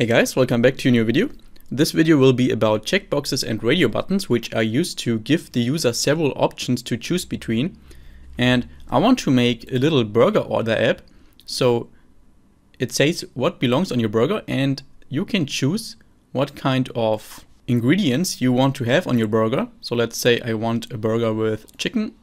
Hey guys, welcome back to a new video. This video will be about checkboxes and radio buttons which are used to give the user several options to choose between. And I want to make a little burger order app. So it says what belongs on your burger and you can choose what kind of ingredients you want to have on your burger. So let's say I want a burger with chicken,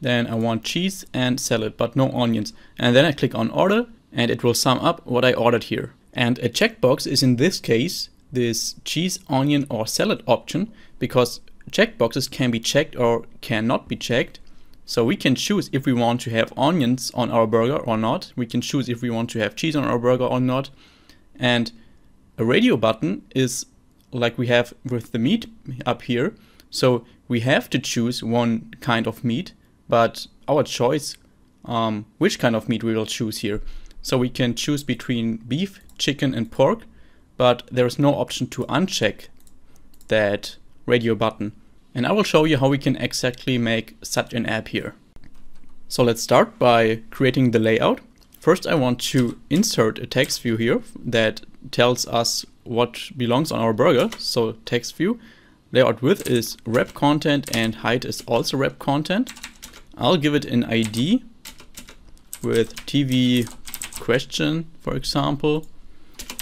then I want cheese and salad, but no onions. And then I click on order and it will sum up what I ordered here. And a checkbox is in this case this cheese, onion or salad option because checkboxes can be checked or cannot be checked. So we can choose if we want to have onions on our burger or not. We can choose if we want to have cheese on our burger or not. And a radio button is like we have with the meat up here. So we have to choose one kind of meat, but our choice, um, which kind of meat we will choose here. So we can choose between beef, chicken and pork, but there is no option to uncheck that radio button. And I will show you how we can exactly make such an app here. So let's start by creating the layout. First I want to insert a text view here that tells us what belongs on our burger. So text view, layout width is wrap content and height is also wrap content. I'll give it an ID with TV question, for example,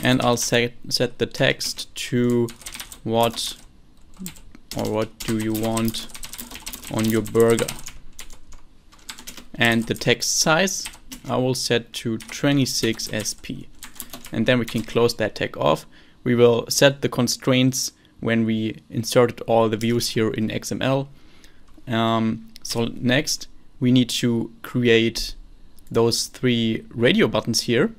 and I'll set, set the text to what or what do you want on your burger. And the text size I will set to 26 SP. And then we can close that tag off. We will set the constraints when we inserted all the views here in XML. Um, so next we need to create those three radio buttons here.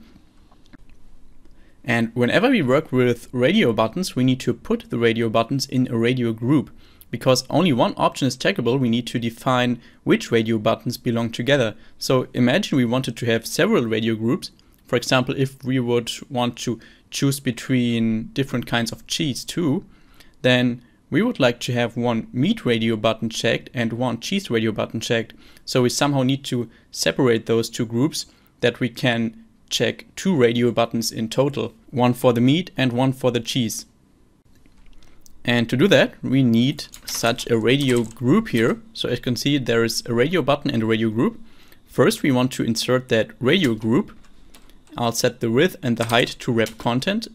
And whenever we work with radio buttons, we need to put the radio buttons in a radio group. Because only one option is checkable, we need to define which radio buttons belong together. So imagine we wanted to have several radio groups. For example, if we would want to choose between different kinds of cheese too, then we would like to have one meat radio button checked and one cheese radio button checked. So we somehow need to separate those two groups that we can check two radio buttons in total, one for the meat and one for the cheese. And to do that, we need such a radio group here. So as you can see, there is a radio button and a radio group. First, we want to insert that radio group. I'll set the width and the height to wrap content.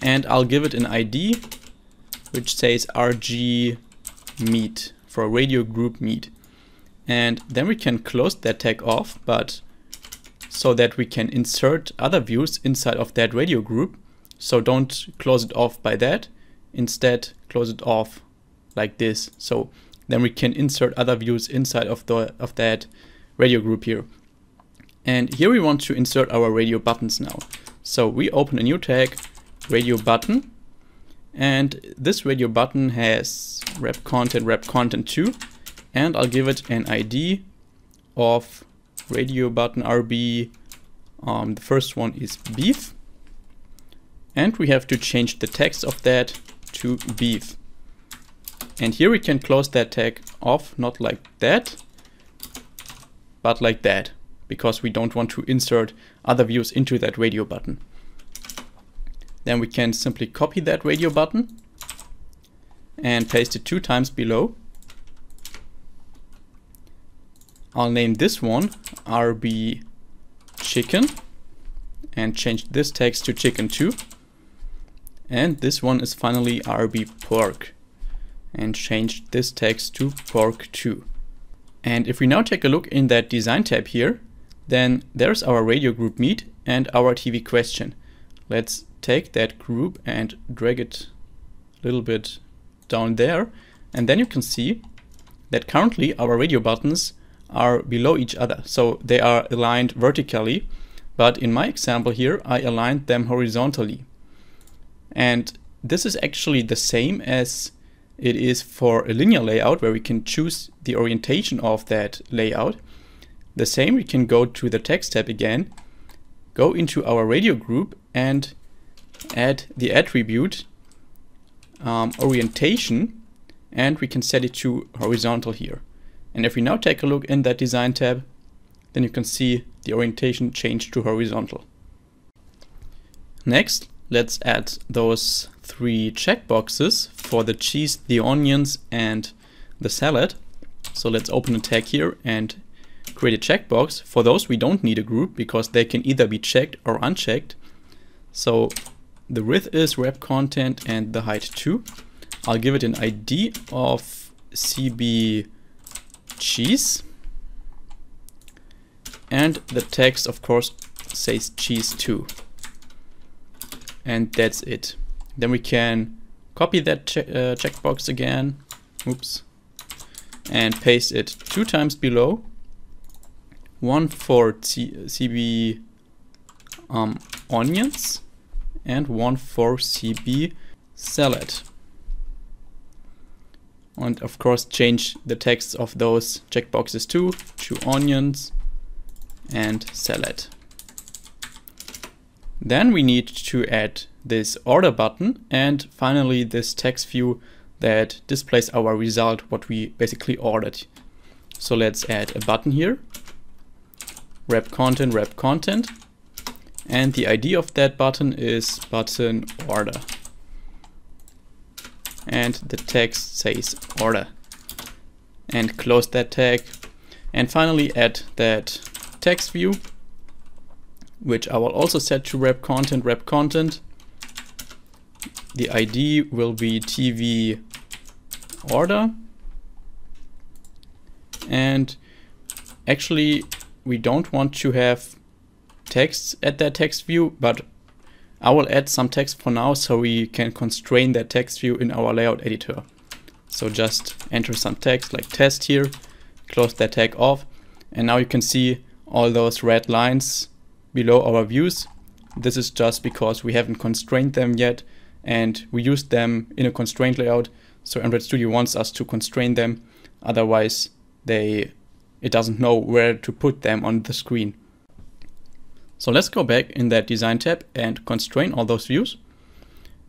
And I'll give it an ID which says RG meat for radio group meat. And then we can close that tag off, but so that we can insert other views inside of that radio group. So don't close it off by that. Instead, close it off like this. So then we can insert other views inside of the of that radio group here. And here we want to insert our radio buttons now. So we open a new tag, radio button, and this radio button has wrap content, wrap content 2. And I'll give it an ID of radio button RB. Um, the first one is beef. And we have to change the text of that to beef. And here we can close that tag off, not like that, but like that, because we don't want to insert other views into that radio button. Then we can simply copy that radio button and paste it two times below. I'll name this one RB chicken and change this text to chicken 2. And this one is finally RB pork and change this text to pork 2. And if we now take a look in that design tab here, then there's our radio group meat and our TV question. Let's take that group and drag it a little bit down there. And then you can see that currently our radio buttons are below each other. So they are aligned vertically. But in my example here, I aligned them horizontally. And this is actually the same as it is for a linear layout where we can choose the orientation of that layout. The same, we can go to the text tab again, go into our radio group and add the attribute um, orientation and we can set it to horizontal here. And if we now take a look in that design tab, then you can see the orientation changed to horizontal. Next, let's add those three checkboxes for the cheese, the onions, and the salad. So let's open a tag here and create a checkbox. For those, we don't need a group because they can either be checked or unchecked. So the width is wrap content and the height too. I'll give it an ID of CB cheese. And the text, of course, says cheese too. And that's it. Then we can copy that che uh, checkbox again. Oops. And paste it two times below. One for CB um, onions and one for CB salad. And of course change the text of those checkboxes too to onions and salad. Then we need to add this order button and finally this text view that displays our result, what we basically ordered. So let's add a button here, wrap content, wrap content, and the ID of that button is button order. And the text says order. And close that tag. And finally add that text view, which I will also set to wrap content, wrap content. The ID will be TV order. And actually, we don't want to have text at that text view, but I will add some text for now so we can constrain that text view in our layout editor. So just enter some text like test here, close that tag off, and now you can see all those red lines below our views. This is just because we haven't constrained them yet and we used them in a constraint layout. So Android Studio wants us to constrain them. Otherwise, they it doesn't know where to put them on the screen. So let's go back in that design tab and constrain all those views.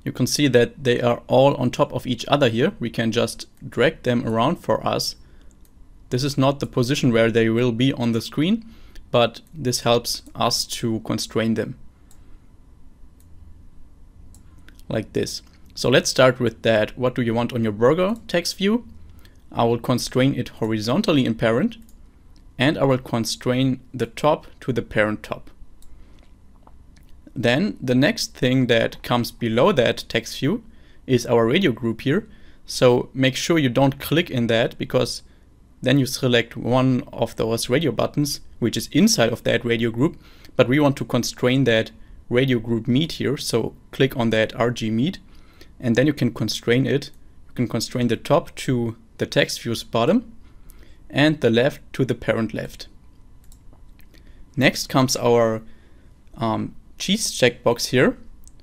You can see that they are all on top of each other here. We can just drag them around for us. This is not the position where they will be on the screen, but this helps us to constrain them. Like this. So let's start with that. What do you want on your burger text view? I will constrain it horizontally in parent and I will constrain the top to the parent top. Then the next thing that comes below that text view is our radio group here. So make sure you don't click in that because then you select one of those radio buttons, which is inside of that radio group. But we want to constrain that radio group meat here. So click on that RG meat and then you can constrain it. You can constrain the top to the text view's bottom and the left to the parent left. Next comes our um, cheese checkbox here.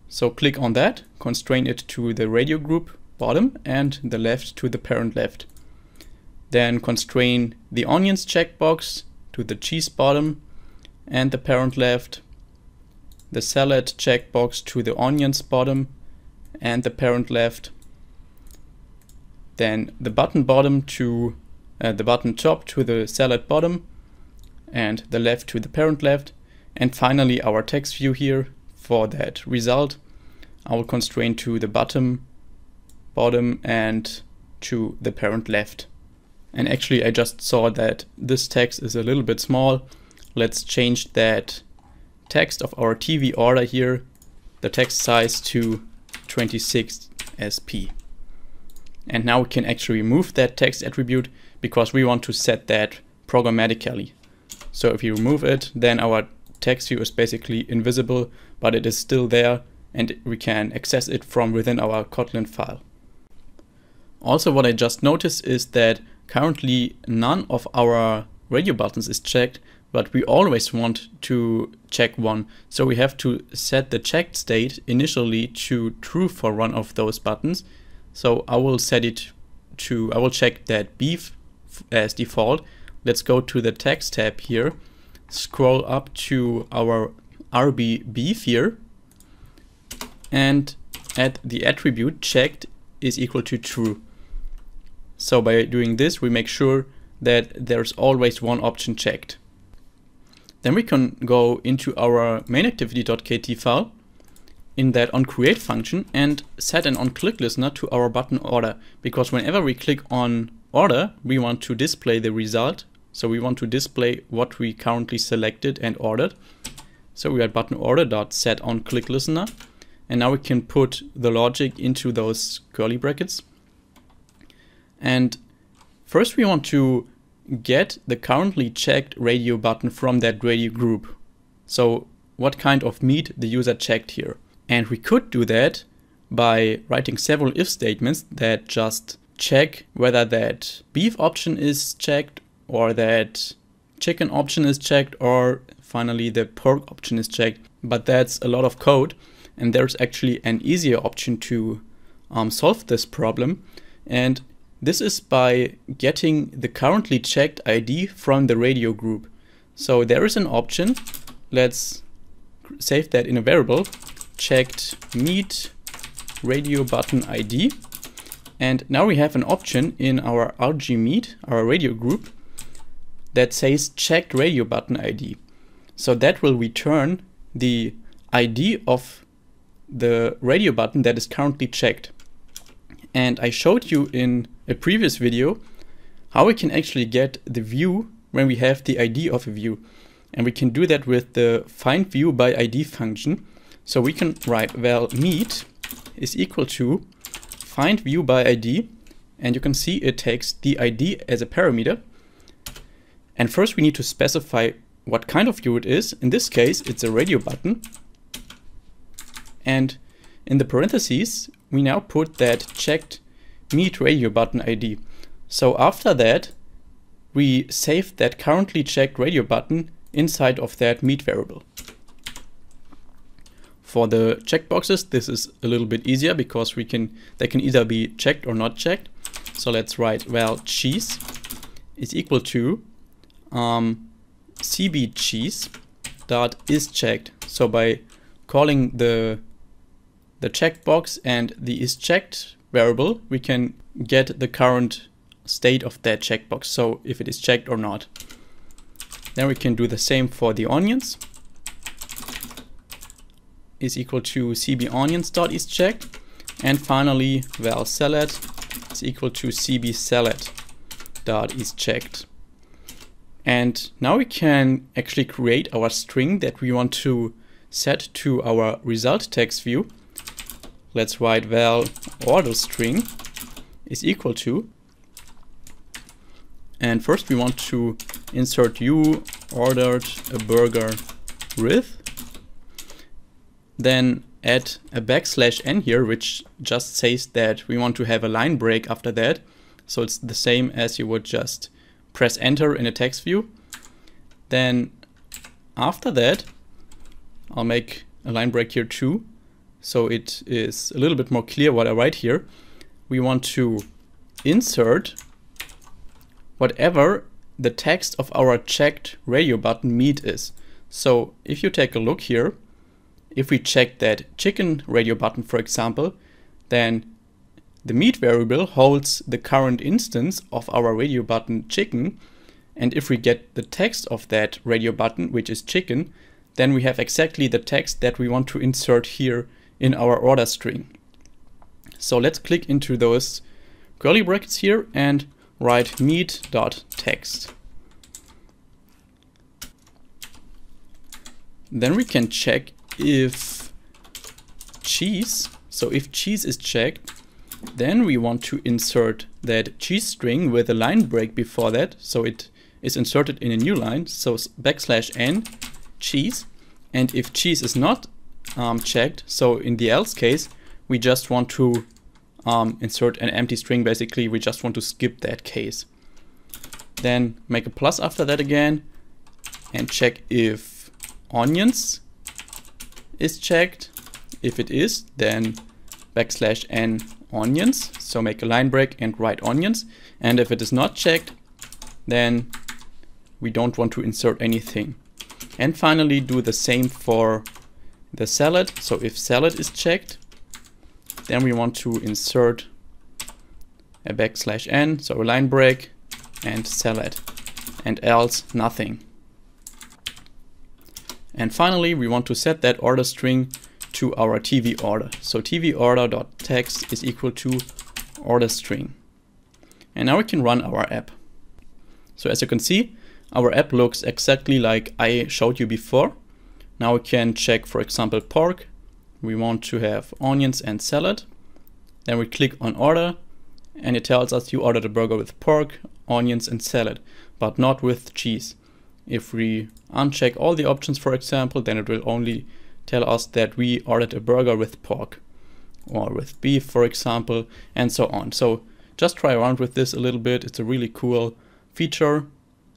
So click on that, constrain it to the radio group bottom and the left to the parent left. Then constrain the onions checkbox to the cheese bottom and the parent left, the salad checkbox to the onions bottom and the parent left, then the button bottom to uh, the button top to the cell at bottom and the left to the parent left, and finally our text view here for that result. I will constrain to the bottom, bottom and to the parent left. And actually I just saw that this text is a little bit small. Let's change that text of our TV order here, the text size to 26 SP. And now we can actually remove that text attribute because we want to set that programmatically. So if you remove it, then our text view is basically invisible, but it is still there and we can access it from within our Kotlin file. Also what I just noticed is that currently none of our radio buttons is checked, but we always want to check one. So we have to set the checked state initially to true for one of those buttons. So I will set it to, I will check that beef as default. Let's go to the text tab here scroll up to our RB beef here and add the attribute checked is equal to true. So by doing this, we make sure that there's always one option checked. Then we can go into our main activity.kt file in that onCreate function and set an onClick listener to our button order because whenever we click on order, we want to display the result. So we want to display what we currently selected and ordered. So we had button order dot set on click listener. And now we can put the logic into those curly brackets. And first we want to get the currently checked radio button from that radio group. So what kind of meat the user checked here. And we could do that by writing several if statements that just check whether that beef option is checked or that chicken option is checked or finally the pork option is checked. But that's a lot of code and there's actually an easier option to um, solve this problem. And this is by getting the currently checked ID from the radio group. So there is an option. Let's save that in a variable. Checked meat radio button ID. And now we have an option in our RG meat, our radio group, that says checked radio button ID. So that will return the ID of the radio button that is currently checked. And I showed you in a previous video how we can actually get the view when we have the ID of a view. And we can do that with the find view by ID function. So we can write val meat is equal to find view by ID. And you can see it takes the ID as a parameter. And first we need to specify what kind of view it is. In this case, it's a radio button. And in the parentheses, we now put that checked meat radio button ID. So after that, we save that currently checked radio button inside of that meat variable. For the checkboxes, this is a little bit easier because we can they can either be checked or not checked. So let's write val cheese is equal to um, cb cheese dot is checked. So by calling the the checkbox and the is checked variable, we can get the current state of that checkbox. So if it is checked or not. Then we can do the same for the onions is equal to cb onions dot is checked. And finally, val salad is equal to cb salad dot is checked. And now we can actually create our string that we want to set to our result text view. Let's write val order string is equal to. And first we want to insert you ordered a burger with. Then add a backslash n here, which just says that we want to have a line break after that. So it's the same as you would just press enter in a text view. Then after that, I'll make a line break here too. So it is a little bit more clear what I write here. We want to insert whatever the text of our checked radio button meat is. So if you take a look here, if we check that chicken radio button, for example, then the meat variable holds the current instance of our radio button chicken. And if we get the text of that radio button, which is chicken, then we have exactly the text that we want to insert here in our order string. So let's click into those curly brackets here and write meat.text. Then we can check if cheese, so if cheese is checked, then we want to insert that cheese string with a line break before that. So it is inserted in a new line. So backslash n cheese. And if cheese is not um, checked, so in the else case, we just want to um, insert an empty string. Basically, we just want to skip that case. Then make a plus after that again and check if onions is checked. If it is, then backslash n onions. So make a line break and write onions. And if it is not checked, then we don't want to insert anything. And finally do the same for the salad. So if salad is checked, then we want to insert a backslash n, so a line break and salad and else nothing. And finally, we want to set that order string to our TV order. So TV order.text is equal to order string. And now we can run our app. So as you can see, our app looks exactly like I showed you before. Now we can check, for example, pork. We want to have onions and salad. Then we click on order and it tells us you ordered a burger with pork, onions and salad, but not with cheese. If we uncheck all the options, for example, then it will only tell us that we ordered a burger with pork or with beef, for example, and so on. So just try around with this a little bit. It's a really cool feature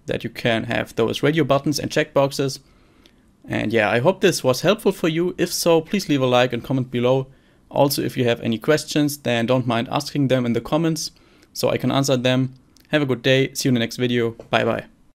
that you can have those radio buttons and checkboxes. And yeah, I hope this was helpful for you. If so, please leave a like and comment below. Also, if you have any questions, then don't mind asking them in the comments so I can answer them. Have a good day. See you in the next video. Bye bye.